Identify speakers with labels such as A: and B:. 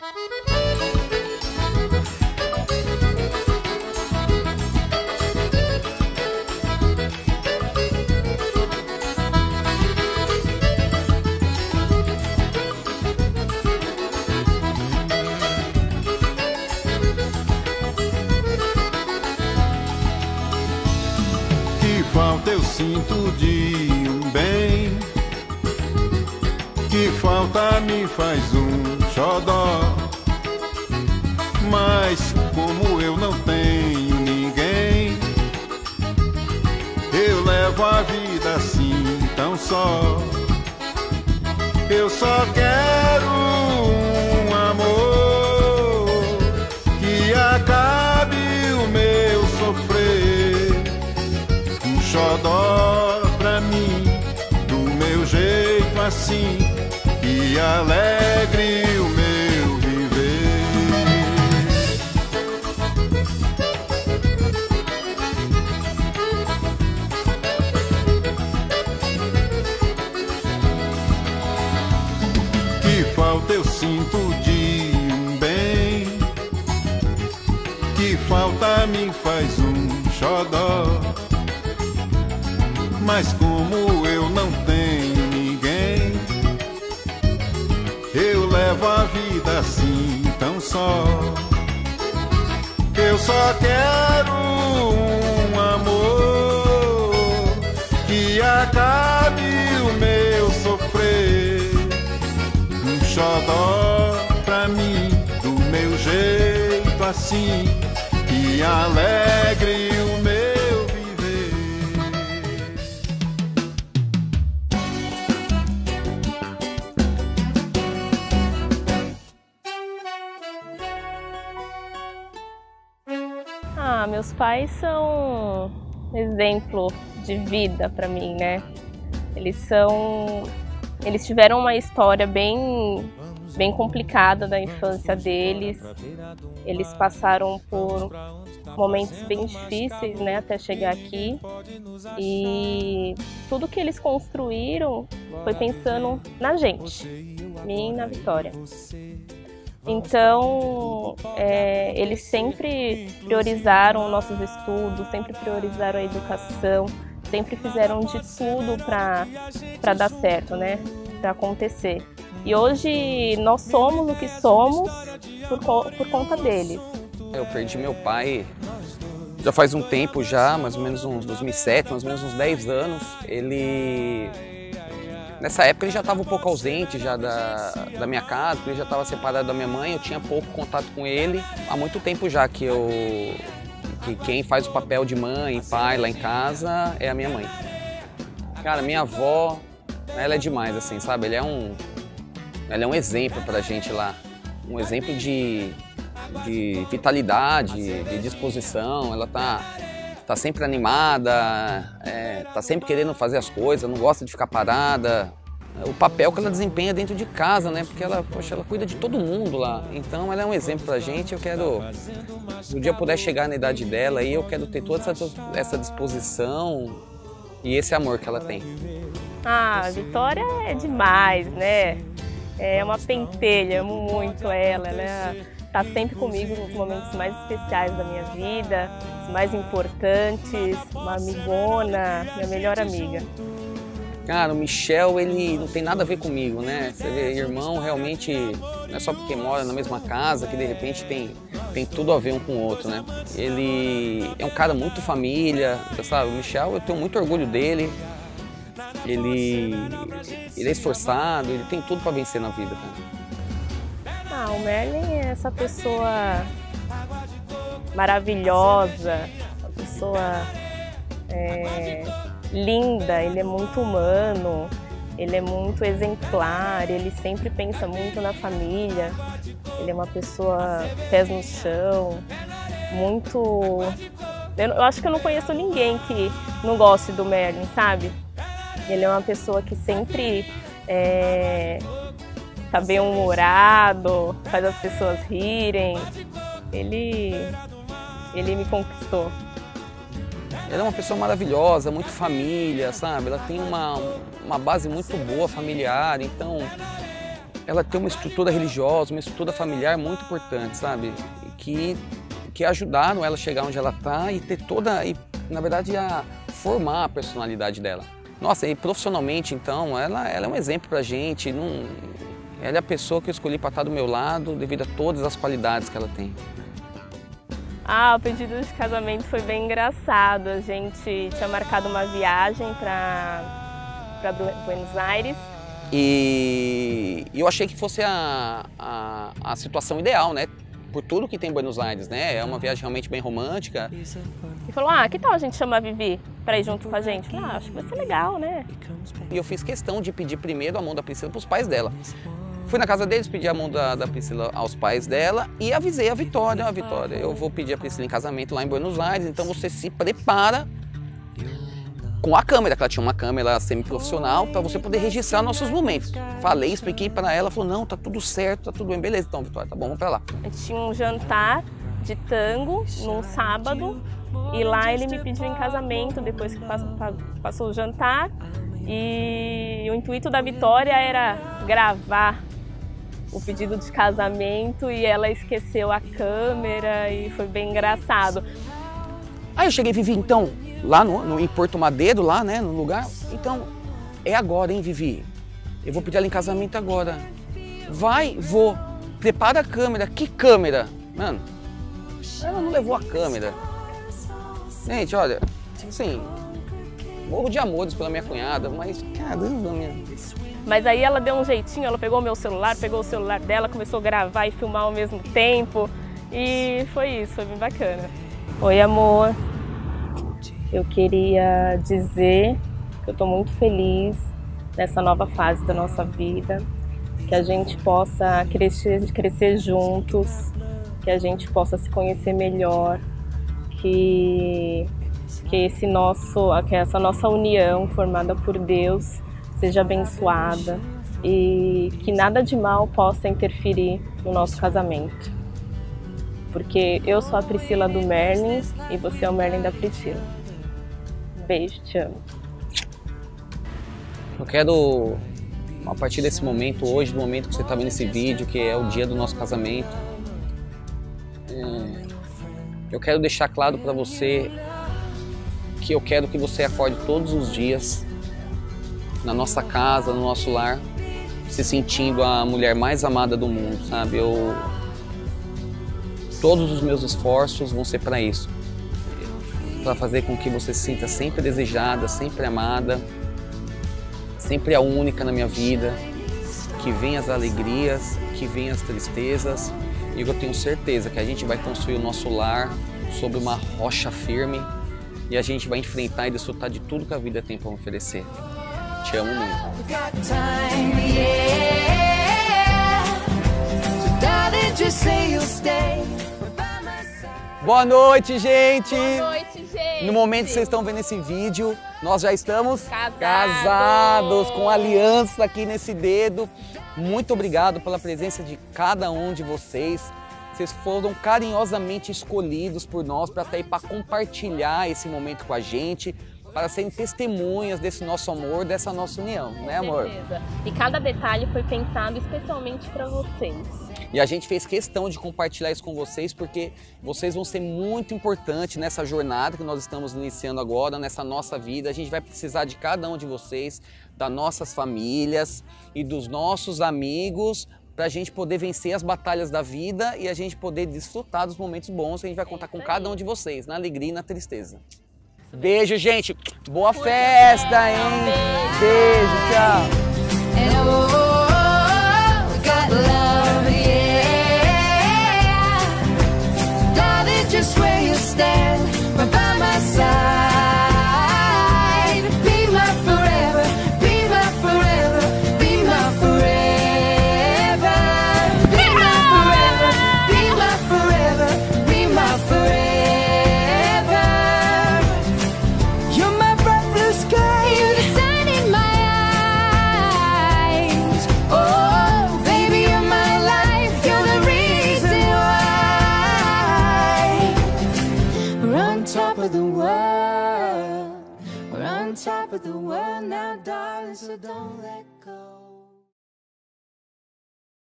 A: Falta eu sinto de um bem. Que falta me faz um xodó. Mas como eu não tenho ninguém, eu levo a vida assim tão só. Eu só quero um amor que acabe o meu sofrer um xodó pra mim, do meu jeito assim, que alegre falta me faz um xodó. Mas como eu não tenho ninguém, eu levo a vida assim tão só. Eu só quero um amor que acabe o meu sofrer. Um xodó pra mim, do meu jeito assim, alegre o meu viver.
B: Ah, meus pais são exemplo de vida para mim, né? Eles são eles tiveram uma história bem bem complicada da infância deles. Eles passaram por momentos bem difíceis, né, até chegar aqui. E tudo que eles construíram foi pensando na gente, mim e na Vitória. Então, é, eles sempre priorizaram nossos estudos, sempre priorizaram a educação, sempre fizeram de tudo para dar certo, né? Para acontecer. E hoje nós somos o que somos por, por conta deles.
C: Eu perdi meu pai já faz um tempo já, mais ou menos uns 2007, mais ou menos uns 10 anos. Ele nessa época ele já estava um pouco ausente já da, da minha casa, ele já estava separado da minha mãe, eu tinha pouco contato com ele. Há muito tempo já que eu que quem faz o papel de mãe pai lá em casa é a minha mãe. Cara, minha avó, ela é demais assim, sabe? Ela é um ela é um exemplo pra gente lá, um exemplo de de vitalidade, de disposição, ela tá, tá sempre animada, é, tá sempre querendo fazer as coisas, não gosta de ficar parada. O papel que ela desempenha dentro de casa, né? Porque ela, poxa, ela cuida de todo mundo lá. Então ela é um exemplo pra gente. Eu quero, se um dia eu puder chegar na idade dela, aí eu quero ter toda essa, essa disposição e esse amor que ela tem.
B: Ah, a Vitória é demais, né? É uma pentelha, amo muito ela. Ela tá sempre comigo nos momentos mais especiais da minha vida, os mais importantes, uma amigona, minha melhor amiga.
C: Cara, o Michel, ele não tem nada a ver comigo, né? Você vê, irmão realmente não é só porque mora na mesma casa que de repente tem, tem tudo a ver um com o outro, né? Ele é um cara muito família, você sabe? O Michel, eu tenho muito orgulho dele. Ele, ele é esforçado, ele tem tudo para vencer na vida, cara.
B: Ah, o Merlin é essa pessoa maravilhosa, uma pessoa é, linda, ele é muito humano, ele é muito exemplar, ele sempre pensa muito na família, ele é uma pessoa pés no chão, muito. Eu, eu acho que eu não conheço ninguém que não goste do Merlin, sabe? Ele é uma pessoa que sempre é, tá bem humorado, faz as pessoas rirem. Ele, ele me conquistou.
C: Ela é uma pessoa maravilhosa, muito família, sabe? Ela tem uma, uma base muito boa familiar, então ela tem uma estrutura religiosa, uma estrutura familiar muito importante, sabe? Que, que ajudaram ela a chegar onde ela está e ter toda, e, na verdade, a formar a personalidade dela. Nossa, e profissionalmente, então, ela, ela é um exemplo pra gente. Não, ela é a pessoa que eu escolhi para estar do meu lado devido a todas as qualidades que ela tem.
B: Ah, o pedido de casamento foi bem engraçado. A gente tinha marcado uma viagem para Buenos Aires.
C: E eu achei que fosse a, a, a, situação ideal, né? Por tudo que tem em Buenos Aires, né? É uma viagem realmente bem romântica.
B: E falou, ah, que tal a gente chamar a Vivi para ir junto com a gente? Ah, acho que vai ser legal, né?
C: E eu fiz questão de pedir primeiro a mão da Priscila para os pais dela. Fui na casa deles, pedi a mão da, da Priscila aos pais dela e avisei a Vitória, a Vitória, eu vou pedir a Priscila em casamento lá em Buenos Aires, então você se prepara com a câmera, que ela tinha uma câmera semi-profissional, para você poder registrar nossos momentos. Falei, expliquei para ela, falou, não, tá tudo certo, tá tudo bem, beleza, então, Vitória, tá bom, vamos para lá.
B: Gente tinha um jantar de tango num sábado e lá ele me pediu em casamento depois que passou o jantar e o intuito da Vitória era gravar o pedido de casamento e ela esqueceu a câmera e foi bem engraçado.
C: Aí eu cheguei, Vivi, então, lá no, no, em Porto Madeiro, lá, né, no lugar. Então, é agora, hein, Vivi? Eu vou pedir ela em casamento agora. Vai, vou. Prepara a câmera. Que câmera? Mano, ela não levou a câmera. Gente, olha, assim, morro de amores pela minha cunhada, mas caramba, minha...
B: Mas aí ela deu um jeitinho, ela pegou o meu celular, pegou o celular dela, começou a gravar e filmar ao mesmo tempo. E foi isso, foi bem bacana. Oi, amor. Eu queria dizer que eu estou muito feliz nessa nova fase da nossa vida, que a gente possa crescer, crescer juntos, que a gente possa se conhecer melhor, que que esse nosso, que essa nossa união formada por Deus seja abençoada e que nada de mal possa interferir no nosso casamento. Porque eu sou a Priscila do Merlin e você é o Merlin da Priscila. Beijo, te amo.
C: Eu quero, a partir desse momento, hoje, do momento que você está vendo esse vídeo, que é o dia do nosso casamento, é, eu quero deixar claro para você que eu quero que você acorde todos os dias na nossa casa, no nosso lar, se sentindo a mulher mais amada do mundo, sabe? Eu todos os meus esforços vão ser para isso, para fazer com que você se sinta sempre desejada, sempre amada, sempre a única na minha vida, que vem as alegrias, que vem as tristezas, e eu tenho certeza que a gente vai construir o nosso lar sobre uma rocha firme e a gente vai enfrentar e desfrutar de tudo que a vida tem para oferecer. Te amo muito. Boa noite, gente!
B: Boa noite,
C: No momento que vocês estão vendo esse vídeo, nós já estamos
B: casados,
C: casados com aliança aqui nesse dedo. Muito obrigado pela presença de cada um de vocês. Vocês foram carinhosamente escolhidos por nós para estar aí para compartilhar esse momento com a gente, para serem testemunhas desse nosso amor, dessa nossa união, né, amor?
B: Certeza. E cada detalhe foi pensado especialmente para vocês.
C: E a gente fez questão de compartilhar isso com vocês porque vocês vão ser muito importantes nessa jornada que nós estamos iniciando agora, nessa nossa vida. A gente vai precisar de cada um de vocês, das nossas famílias e dos nossos amigos para a gente poder vencer as batalhas da vida e a gente poder desfrutar dos momentos bons que a gente vai contar com cada um de vocês, na alegria e na tristeza. Beijo, gente. Boa festa, hein? Beijo, tchau.
D: Of the world now, darling, so don't let